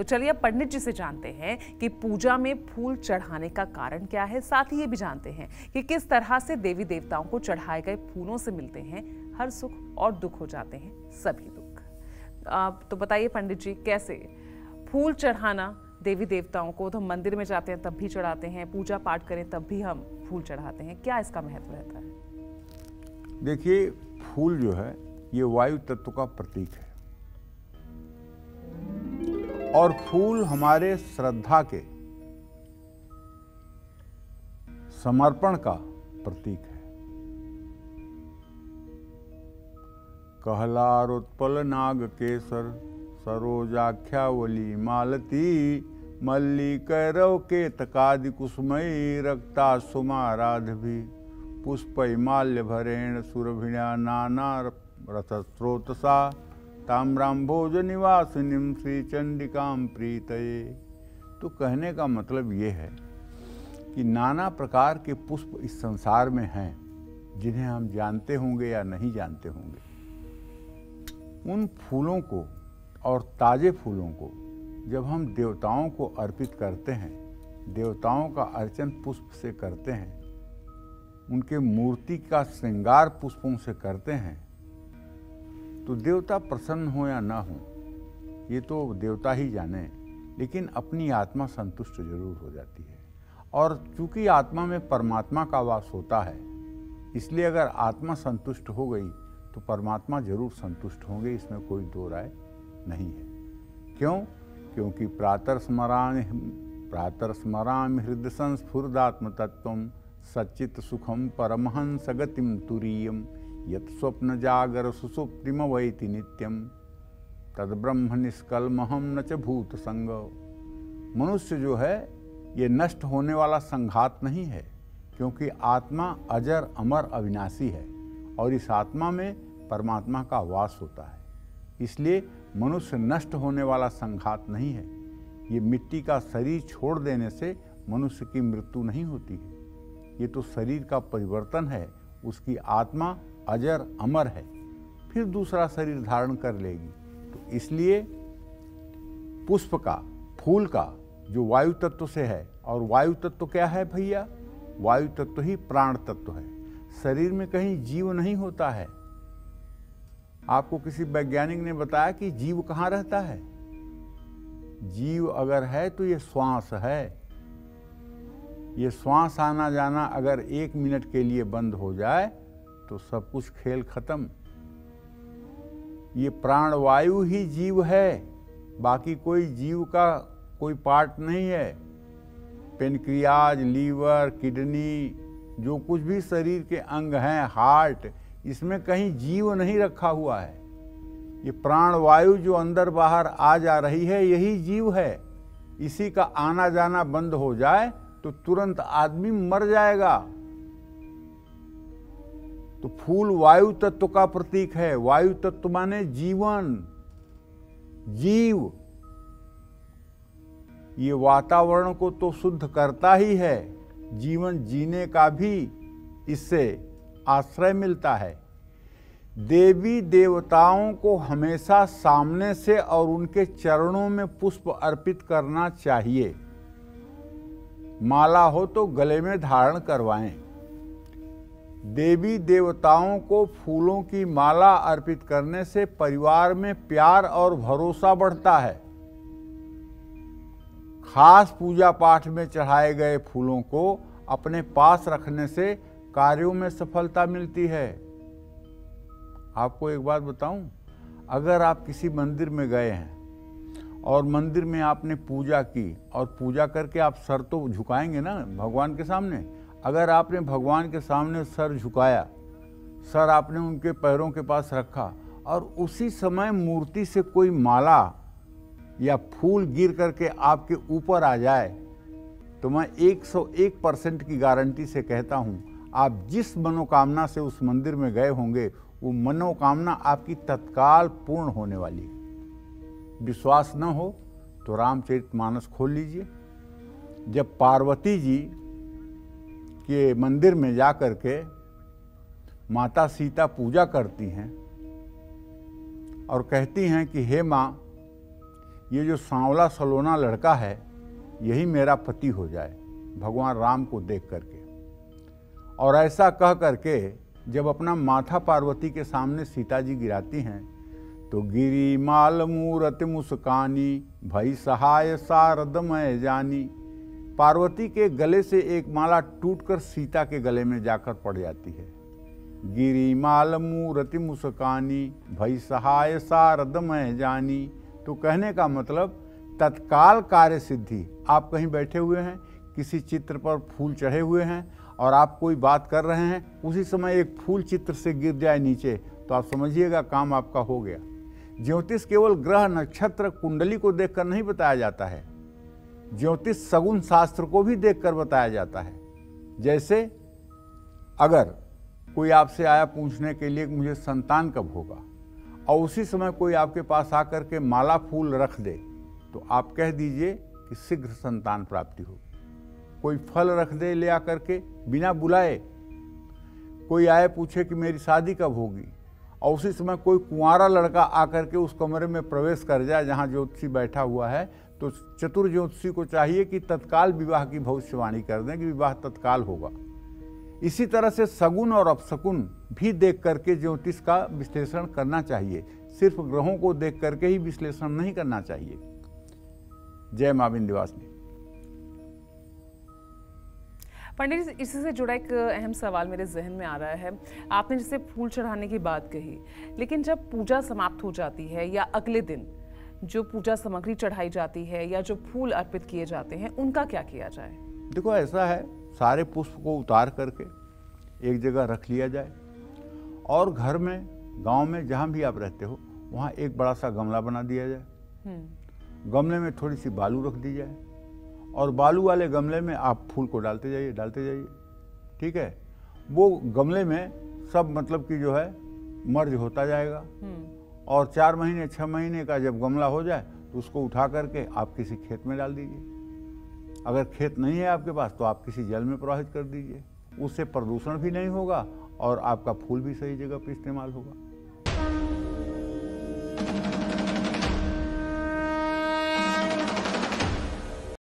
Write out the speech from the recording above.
तो चलिए अब पंडित जी से जानते हैं कि पूजा में फूल चढ़ाने का कारण क्या है। साथ ही ये भी जानते हैं कि किस तरह से देवी देवताओं को चढ़ाए गए फूलों से मिलते हैं। हर सुख और दुख हो जाते हैं, सभी दुख। आप तो बताइए पंडित जी, कैसे? फूल चढ़ाना देवी देवताओं को तो हम मंदिर में जाते हैं तब भी चढ़ाते हैं पूजा पाठ करें तब भी हम फूल चढ़ाते हैं। क्या इसका महत्व रहता है? देखिए, फूल जो है, ये वायु तत्व का प्रतीक है। और फूल हमारे श्रद्धा के समर्पण का प्रतीक है। कहलारोत्पल नाग केसर सरोजाख्यावली मालती मल्ली कैरव के तकादि कुसुमयी रक्ता सुमाराधि पुष्प माल्य भरेण सुरभिणा नाना स्रोतसा ताम्राम्भोज निवासिनीम श्री चंडिकाम प्रीतये। तो कहने का मतलब ये है कि नाना प्रकार के पुष्प इस संसार में हैं, जिन्हें हम जानते होंगे या नहीं जानते होंगे। उन फूलों को और ताज़े फूलों को जब हम देवताओं को अर्पित करते हैं, देवताओं का अर्चन पुष्प से करते हैं, उनके मूर्ति का श्रृंगार पुष्पों से करते हैं तो देवता प्रसन्न हो या ना हो, ये तो देवता ही जाने, लेकिन अपनी आत्मा संतुष्ट ज़रूर हो जाती है। और चूँकि आत्मा में परमात्मा का वास होता है, इसलिए अगर आत्मा संतुष्ट हो गई तो परमात्मा ज़रूर संतुष्ट होंगे, इसमें कोई दो राय नहीं है। क्यों? क्योंकि प्रातर स्मराण, प्रातर स्मराम हृदय संस्फुरदात्म तत्व सच्चित सुखम परमहंस गतिम तुरीयम। यत स्वप्न जागर सुसुप्तिम वैति नित्यम तद ब्रह्म निष्कलमहम न च भूत संग मनुष्य जो है, ये नष्ट होने वाला संघात नहीं है, क्योंकि आत्मा अजर, अमर, अविनाशी है और इस आत्मा में परमात्मा का वास होता है। इसलिए मनुष्य नष्ट होने वाला संघात नहीं है। ये मिट्टी का शरीर छोड़ देने से मनुष्य की मृत्यु नहीं होती है। ये तो शरीर का परिवर्तन है, उसकी आत्मा अजर अमर है, फिर दूसरा शरीर धारण कर लेगी। तो इसलिए पुष्प का, फूल का जो वायु तत्व से है, और वायु तत्व क्या है भैया? वायु तत्व ही प्राण तत्व है। शरीर में कहीं जीव नहीं होता है। आपको किसी वैज्ञानिक ने बताया कि जीव कहाँ रहता है? जीव अगर है तो ये श्वास है। ये श्वास आना जाना अगर एक मिनट के लिए बंद हो जाए तो सब कुछ खेल खत्म। ये प्राणवायु ही जीव है, बाकी कोई जीव का कोई पार्ट नहीं है। पेनक्रियाज, लीवर, किडनी, जो कुछ भी शरीर के अंग हैं, हार्ट, इसमें कहीं जीव नहीं रखा हुआ है। ये प्राणवायु जो अंदर बाहर आ जा रही है, यही जीव है। इसी का आना जाना बंद हो जाए तो तुरंत आदमी मर जाएगा। तो फूल वायु तत्व का प्रतीक है। वायु तत्व माने जीवन, जीव। ये वातावरण को तो शुद्ध करता ही है। जीवन जीने का भी इससे आश्रय मिलता है। देवी देवताओं को हमेशा सामने से और उनके चरणों में पुष्प अर्पित करना चाहिए। माला हो तो गले में धारण करवाएँ। देवी देवताओं को फूलों की माला अर्पित करने से परिवार में प्यार और भरोसा बढ़ता है। खास पूजा पाठ में चढ़ाए गए फूलों को अपने पास रखने से कार्यों में सफलता मिलती है। आपको एक बात बताऊँ, अगर आप किसी मंदिर में गए हैं और मंदिर में आपने पूजा की और पूजा करके आप सर तो झुकाएँगे ना भगवान के सामने अगर आपने भगवान के सामने सर झुकाया, सर आपने उनके पैरों के पास रखा और उसी समय मूर्ति से कोई माला या फूल गिर करके आपके ऊपर आ जाए तो मैं 101 परसेंट की गारंटी से कहता हूँ, आप जिस मनोकामना से उस मंदिर में गए होंगे, वो मनोकामना आपकी तत्काल पूर्ण होने वाली है। विश्वास न हो तो रामचरित मानस खोल लीजिए। जब पार्वती जी के मंदिर में जा कर के माता सीता पूजा करती हैं और कहती हैं कि, हे माँ, ये जो सांवला सलोना लड़का है, यही मेरा पति हो जाए, भगवान राम को देख करके। और ऐसा कह करके जब अपना माथा पार्वती के सामने सीता जी गिराती हैं तो गिरी माल मूरत मुस्कानी, भई सहाय सारद मैं जानी। पार्वती के गले से एक माला टूटकर सीता के गले में जाकर पड़ जाती है। गिरी माल मूरति मुस्कानी, भई सहाय सारद मैं जानी। तो कहने का मतलब तत्काल कार्य सिद्धि आप कहीं बैठे हुए हैं, किसी चित्र पर फूल चढ़े हुए हैं और आप कोई बात कर रहे हैं, उसी समय एक फूल चित्र से गिर जाए नीचे तो आप समझिएगा काम आपका हो गया। ज्योतिष केवल ग्रह नक्षत्र कुंडली को देखकर नहीं बताया जाता है ज्योतिष सगुन शास्त्र को भी देखकर बताया जाता है। जैसे, अगर कोई आपसे आया पूछने के लिए मुझे संतान कब होगा, और उसी समय कोई आपके पास आकर के माला फूल रख दे तो आप कह दीजिए कि शीघ्र संतान प्राप्ति हो कोई फल रख दे ले आकर के, बिना बुलाए। कोई आए पूछे कि मेरी शादी कब होगी, और उसी समय कोई कुंवारा लड़का आकर के उस कमरे में प्रवेश कर जाए जहाँ ज्योतिषी बैठा हुआ है तो चतुर ज्योतिषी को चाहिए कि तत्काल विवाह की भविष्यवाणी कर दें कि विवाह तत्काल होगा। इसी तरह से सगुन और अपसगुन भी देख करके ज्योतिष का विश्लेषण करना चाहिए। सिर्फ़ ग्रहों को देख करके ही विश्लेषण नहीं करना चाहिए। जय माँ विंध्यवासिनी। पंडित जी इसी से जुड़ा एक अहम सवाल मेरे जहन में आ रहा है। आपने जैसे फूल चढ़ाने की बात कही, लेकिन जब पूजा समाप्त हो जाती है या अगले दिन जो पूजा सामग्री चढ़ाई जाती है या जो फूल अर्पित किए जाते हैं उनका क्या किया जाए? देखो ऐसा है सारे पुष्प को उतार करके एक जगह रख लिया जाए और घर में गाँव में जहाँ भी आप रहते हो वहाँ एक बड़ा सा गमला बना दिया जाए। हम्म। गमले में थोड़ी सी बालू रख दी जाए और बालू वाले गमले में आप फूल को डालते जाइए डालते जाइए। ठीक है? वो गमले में सब मतलब कि जो है मर्ज होता जाएगा। हम्म। और चार महीने छः महीने का जब गमला हो जाए तो उसको उठा करके आप किसी खेत में डाल दीजिए। अगर खेत नहीं है आपके पास तो आप किसी जल में प्रवाहित कर दीजिए। उससे प्रदूषण भी नहीं होगा और आपका फूल भी सही जगह पर इस्तेमाल होगा।